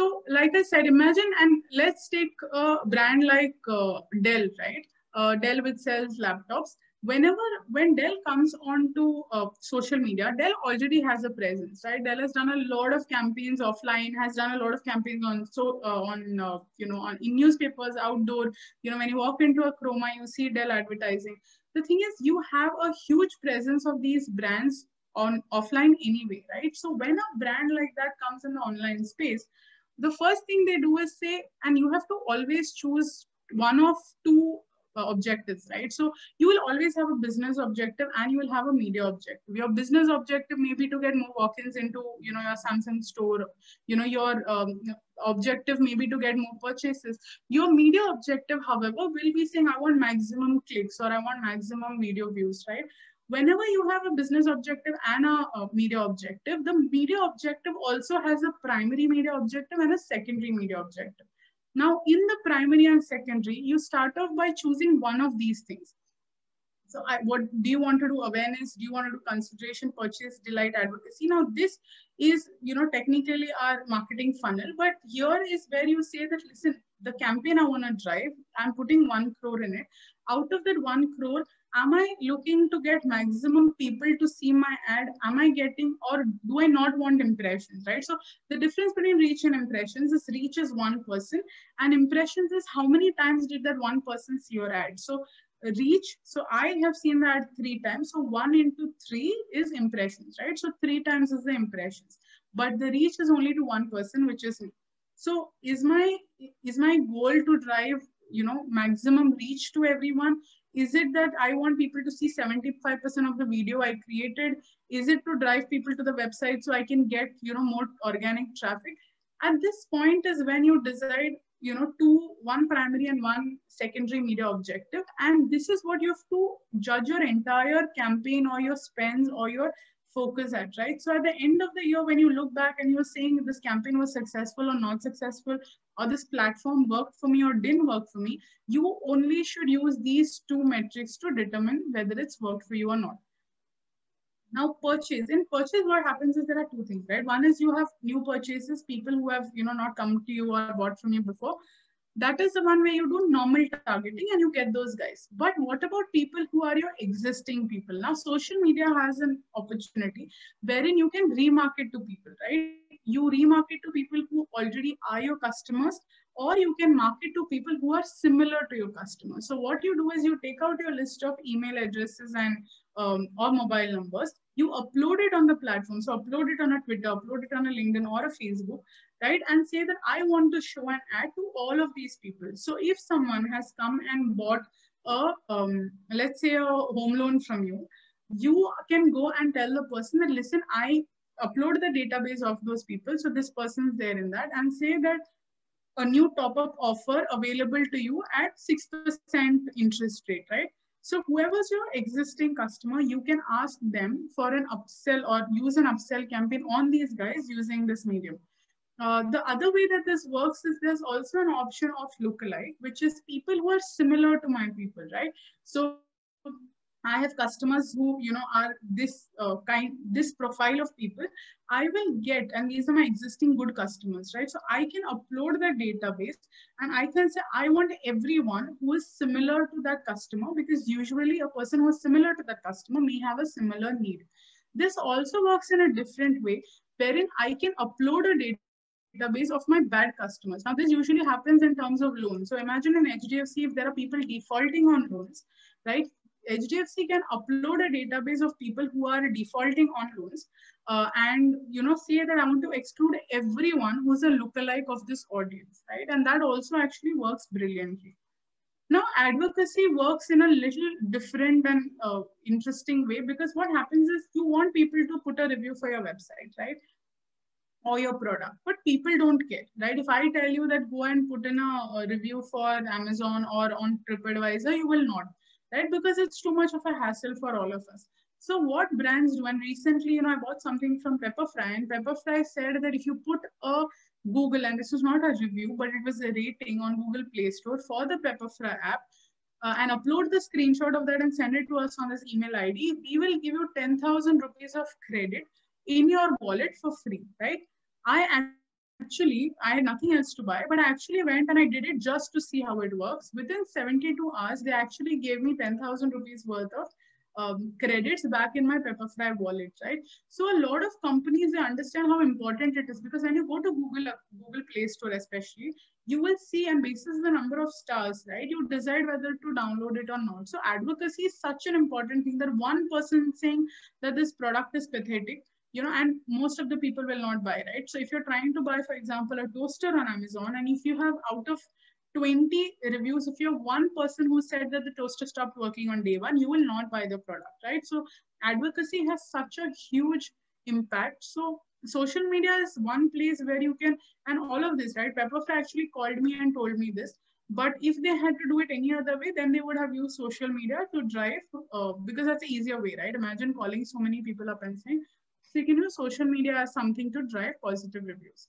So, like I said, imagine and let's take a brand like uh, Dell, right? Uh, Dell which sells laptops. Whenever when Dell comes onto uh, social media, Dell already has a presence, right? Dell has done a lot of campaigns offline, has done a lot of campaigns on so uh, on uh, you know on in newspapers, outdoor. You know when you walk into a Croma, you see Dell advertising. The thing is, you have a huge presence of these brands on offline anyway, right? So when a brand like that comes in the online space, the first thing they do is say, and you have to always choose one of two uh, objectives, right? So you will always have a business objective and you will have a media objective. Your business objective may be to get more walk-ins into, you know, your Samsung store. You know, your um, objective may be to get more purchases. Your media objective, however, will be saying, I want maximum clicks or I want maximum video views, right? Whenever you have a business objective and a, a, media objective, the media objective also has a primary media objective and a secondary media objective. Now, in the primary and secondary, you start off by choosing one of these things. So I, what do you want to do awareness? Do you want to do consideration, purchase, delight, advocacy? Now this is, you know, technically our marketing funnel, but here is where you say that, listen, the campaign I want to drive, I'm putting one crore in it. Out of that one crore, am I looking to get maximum people to see my ad? Am I getting, or do I not want impressions, right? So the difference between reach and impressions is reach is one person and impressions is how many times did that one person see your ad? So reach, so I have seen that three times. So one into three is impressions, right? So three times is the impressions, but the reach is only to one person, which is me. So is my, is my goal to drive you know maximum reach to everyone is it that I want people to see 75% of the video I created? Is it to drive people to the website so I can get, you know, more organic traffic? At this point is when you decide, you know, two, one primary and one secondary media objective. And this is what you have to judge your entire campaign or your spends or your focus at, right? So at the end of the year, when you look back and you're saying this campaign was successful or not successful, or this platform worked for me or didn't work for me, you only should use these two metrics to determine whether it's worked for you or not. Now purchase, in purchase what happens is there are two things, right? One is you have new purchases, people who have, you know, not come to you or bought from you before that is the one where you do normal targeting and you get those guys. But what about people who are your existing people? Now, social media has an opportunity wherein you can remarket to people, right? You remarket to people who already are your customers, or you can market to people who are similar to your customers. So what you do is you take out your list of email addresses and um, or mobile numbers, you upload it on the platform. So upload it on a Twitter, upload it on a LinkedIn or a Facebook, right? And say that I want to show an ad to all of these people. So if someone has come and bought a, um, let's say a home loan from you, you can go and tell the person that, listen, I upload the database of those people. So this person's there in that and say that a new top-up offer available to you at 6% interest rate, right? So whoever's your existing customer, you can ask them for an upsell or use an upsell campaign on these guys using this medium. Uh, the other way that this works is there's also an option of lookalike, which is people who are similar to my people, right? So I have customers who, you know, are this uh, kind, this profile of people. I will get, and these are my existing good customers, right? So I can upload the database and I can say, I want everyone who is similar to that customer because usually a person who is similar to that customer may have a similar need. This also works in a different way, wherein I can upload a database of my bad customers. Now, this usually happens in terms of loans. So imagine in HDFC, if there are people defaulting on loans, right? HDFC can upload a database of people who are defaulting on loans uh, and you know say that I want to exclude everyone who's a lookalike of this audience, right? And that also actually works brilliantly. Now, advocacy works in a little different and uh, interesting way because what happens is you want people to put a review for your website, right? Or your product, but people don't care, right? If I tell you that go and put in a, review for Amazon or on TripAdvisor, you will not right? Because it's too much of a hassle for all of us. So what brands do, and recently, you know, I bought something from Pepperfry, and Pepperfry said that if you put a Google, and this was not a review, but it was a rating on Google Play Store for the Pepperfry app, uh, and upload the screenshot of that and send it to us on this email ID, we will give you 10,000 rupees of credit in your wallet for free, right? I actually, I had nothing else to buy, but I actually went and I did it just to see how it works. Within 72 hours, they actually gave me 10,000 rupees worth of um, credits back in my Pepperfry wallet, right? So a lot of companies, they understand how important it is because when you go to Google, uh, Google Play Store especially, you will see and basis the number of stars, right? You decide whether to download it or not. So advocacy is such an important thing that one person saying that this product is pathetic, you know, and most of the people will not buy, right? So if you're trying to buy, for example, a toaster on Amazon, and if you have out of 20 reviews, if you're one person who said that the toaster stopped working on day one, you will not buy the product, right? So advocacy has such a huge impact. So social media is one place where you can, and all of this, right? Pepperfry actually called me and told me this. But if they had to do it any other way, then they would have used social media to drive, uh, because that's the easier way, right? Imagine calling so many people up and saying, so you can use social media as something to drive positive reviews.